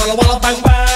walla walla bang bang.